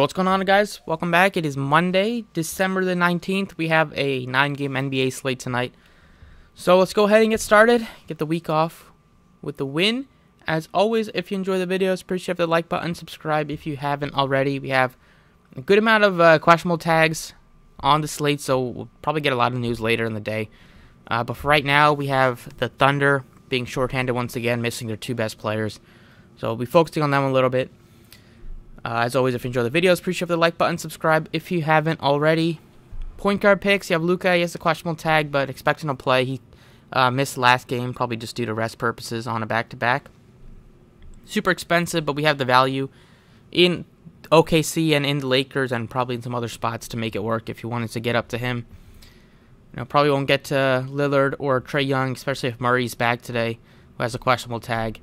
what's going on, guys? Welcome back. It is Monday, December the 19th. We have a nine game NBA slate tonight. So let's go ahead and get started. Get the week off with the win. As always, if you enjoy the videos, appreciate the like button, subscribe if you haven't already. We have a good amount of uh, questionable tags on the slate, so we'll probably get a lot of news later in the day. Uh, but for right now, we have the Thunder being shorthanded once again, missing their two best players. So we'll be focusing on them a little bit. Uh, as always, if you enjoy the videos, appreciate the like button, subscribe if you haven't already. Point guard picks, you have Luka, he has a questionable tag, but expecting to play. He uh, missed last game, probably just due to rest purposes on a back-to-back. Super expensive, but we have the value in OKC and in the Lakers and probably in some other spots to make it work if you wanted to get up to him. You know, probably won't get to Lillard or Trae Young, especially if Murray's back today, who has a questionable tag.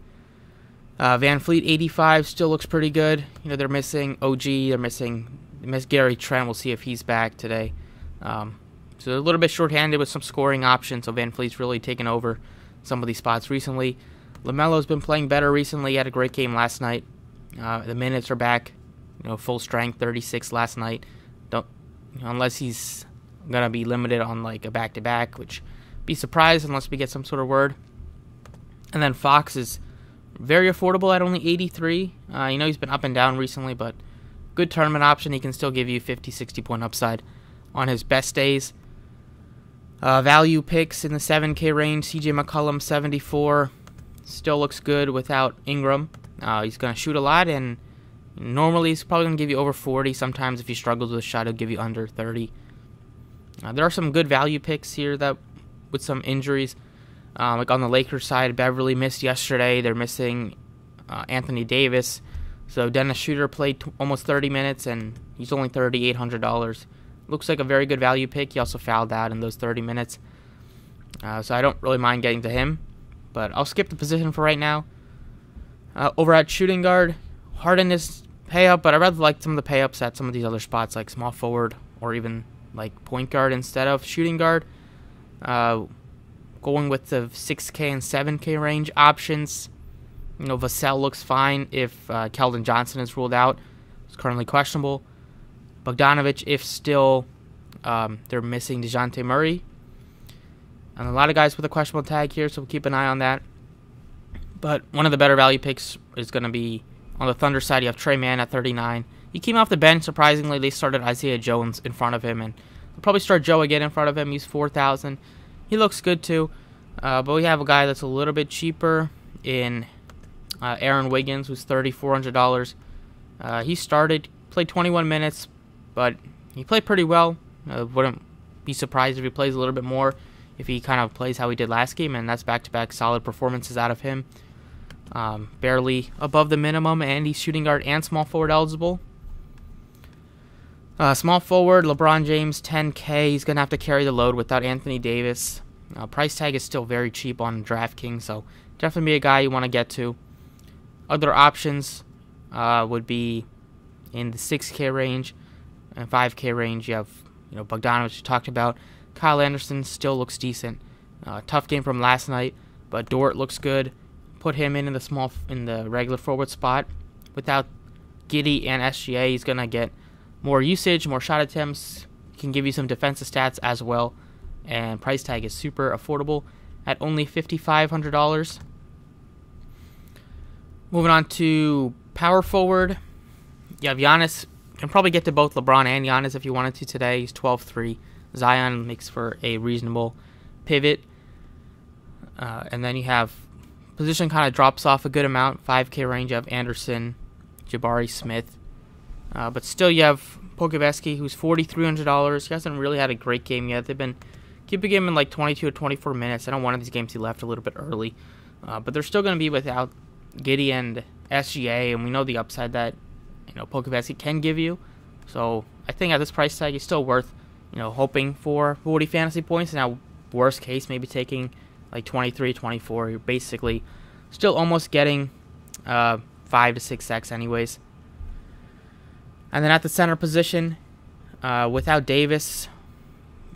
Uh, VanVleet 85 still looks pretty good. You know, they're missing OG, they're missing miss Gary Trent. We'll see if he's back today. Um, so a little bit shorthanded with some scoring options. So VanVleet's really taken over some of these spots recently. LaMelo's been playing better recently. He had a great game last night. Uh, the minutes are back, you know, full strength, 36 last night. Don't unless he's gonna be limited on like a back to back, which be surprised unless we get some sort of word. And then Fox is very affordable at only 83. Uh, you know he's been up and down recently, but good tournament option. He can still give you 50, 60 point upside on his best days. Uh, value picks in the 7K range. CJ McCollum 74 still looks good without Ingram. Uh, he's going to shoot a lot, and normally he's probably going to give you over 40. Sometimes if he struggles with a shot, he'll give you under 30. Uh, there are some good value picks here that with some injuries. Um, like on the Lakers side, Beverley missed yesterday. They're missing uh, Anthony Davis. So Dennis Schroeder played almost 30 minutes, and he's only $3,800. Looks like a very good value pick. He also fouled out in those 30 minutes. Uh, so I don't really mind getting to him. But I'll skip the position for right now. Uh, over at shooting guard, Harden is pay up, but I rather like some of the pay ups at some of these other spots, like small forward or even like point guard instead of shooting guard. Uh, going with the 6K and 7K range options. You know, Vassell looks fine if uh, Keldon Johnson is ruled out. It's currently questionable. Bogdanovich, if still um, they're missing DeJounte Murray. And a lot of guys with a questionable tag here, so we'll keep an eye on that. But one of the better value picks is going to be on the Thunder side. You have Tre Mann at 39. He came off the bench, surprisingly. They started Isaiah Joe in front of him, and probably start Joe again in front of him. He's 4,000. He looks good too. Uh, but we have a guy that's a little bit cheaper in uh, Aaron Wiggins, who's $3,400. Uh, he started, played 21 minutes, but he played pretty well. Uh, wouldn't be surprised if he plays a little bit more if he kind of plays how he did last game, and that's back to back solid performances out of him. Um, barely above the minimum, and he's shooting guard and small forward eligible. Uh, small forward, LeBron James, 10K. He's going to have to carry the load without Anthony Davis. Uh, price tag is still very cheap on DraftKings, so definitely be a guy you want to get to. Other options uh, would be in the 6K range and 5K range. You have you know Bogdanovich you talked about. Kyle Anderson still looks decent. Uh, tough game from last night, but Dort looks good. Put him in in the small in the regular forward spot. Without Giddey and SGA, he's gonna get more usage, more shot attempts, can give you some defensive stats as well. And price tag is super affordable at only $5,500. Moving on to power forward. You have Giannis. Can probably get to both LeBron and Giannis if you wanted to today. He's 12 3. Zion makes for a reasonable pivot. Uh, and then you have position kind of drops off a good amount. 5K range of Anderson, Jabari Smith, uh, but still, you have Pokusevski, who's $4,300. He hasn't really had a great game yet. They've been keeping him in like 22 or 24 minutes. I one of these games he left a little bit early. Uh, but they're still going to be without Giddey and SGA, and we know the upside that you know Pokusevski can give you. So I think at this price tag, he's still worth you know hoping for 40 fantasy points. Now, worst case, maybe taking like 23, 24. You're basically still almost getting uh, five to six X anyways. And then at the center position, uh, without Davis,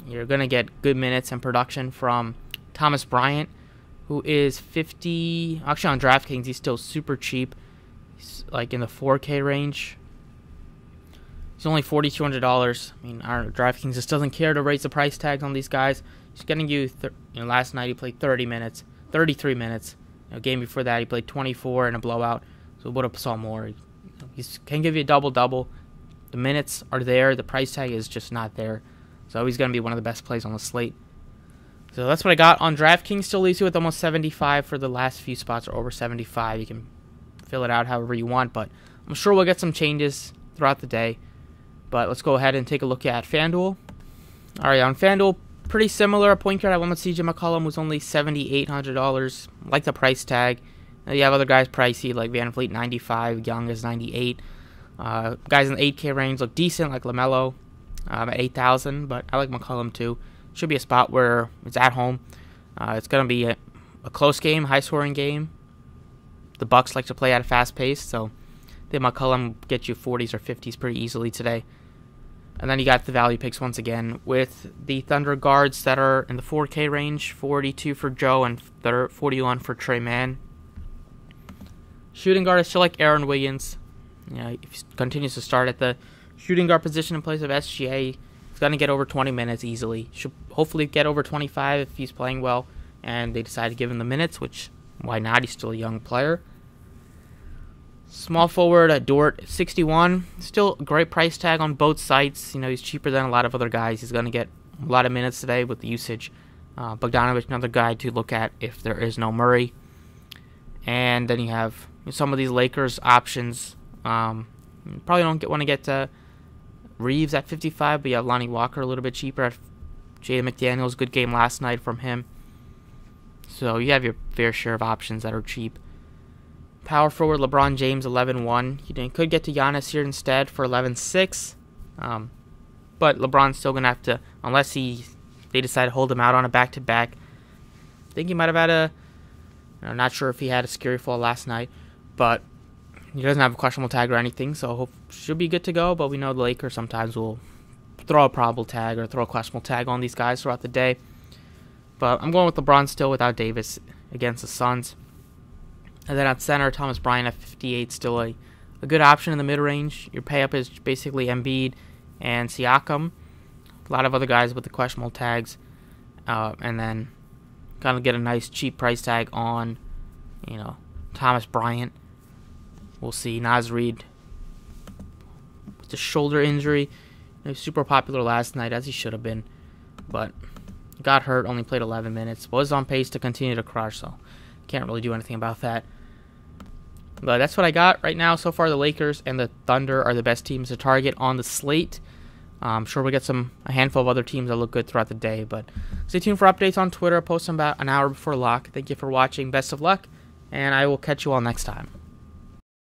you're going to get good minutes and production from Thomas Bryant, who is 50. Actually, on DraftKings, he's still super cheap. He's like in the 4K range. He's only $4,200. I mean, our DraftKings just doesn't care to raise the price tags on these guys. He's getting you, you know, last night he played 30 minutes, 33 minutes. You know, game before that he played 24 in a blowout. So would have saw more. He can give you a double double. The minutes are there. The price tag is just not there. So he's going to be one of the best plays on the slate. So that's what I got on DraftKings. Still leaves you with almost 75 for the last few spots or over 75. You can fill it out however you want, but I'm sure we'll get some changes throughout the day. But let's go ahead and take a look at FanDuel. All right, on FanDuel, pretty similar. A point guard I went with CJ McCollum was only $7,800. Like the price tag. You have other guys pricey like VanVleet 95, Young is 98. Uh, guys in the 8K range look decent like LaMelo um, at 8,000, but I like McCollum too. Should be a spot where it's at home. Uh, it's going to be a, a, close game, high scoring game. The Bucks like to play at a fast pace, so I think McCollum get you 40s or 50s pretty easily today. And then you got the value picks once again with the Thunder guards that are in the 4K range 42 for Joe and 41 for Tre Mann. Shooting guard, is still like Aaron Wiggins. You know, if he continues to start at the shooting guard position in place of SGA, he's going to get over 20 minutes easily. Should hopefully get over 25 if he's playing well. And they decide to give him the minutes, which why not? He's still a young player. Small forward at Dort, 61. Still great price tag on both sites. You know, he's cheaper than a lot of other guys. He's going to get a lot of minutes today with the usage. Uh, Bogdanovich, another guy to look at if there is no Murray. And then you have some of these Lakers options. Um, probably don't get, want to get to Reaves at 55, but you have Lonnie Walker a little bit cheaper at Jaden McDaniels. Good game last night from him. So you have your fair share of options that are cheap. Power forward LeBron James 11-1. You could get to Giannis here instead for 11-6. Um, but LeBron's still gonna have to, unless he they decide to hold him out on a back-to-back. I think he might have had a. I'm not sure if he had a scary fall last night, but he doesn't have a questionable tag or anything, so hope, should be good to go. But we know the Lakers sometimes will throw a probable tag or throw a questionable tag on these guys throughout the day. But I'm going with LeBron still without Davis against the Suns. And then at center, Thomas Bryant at 58, still a, a good option in the mid range. Your pay up is basically Embiid and Siakam. A lot of other guys with the questionable tags. Uh, and then kind of get a nice cheap price tag on, you know, Thomas Bryant. We'll see. Naz Reid with a shoulder injury. Super popular last night, as he should have been. But got hurt, only played 11 minutes. Was on pace to continue to crush, so can't really do anything about that. But that's what I got right now. So far, the Lakers and the Thunder are the best teams to target on the slate. Uh, I'm sure we'll get some a handful of other teams that look good throughout the day. But stay tuned for updates on Twitter. I'll post them about an hour before lock. Thank you for watching. Best of luck, and I will catch you all next time.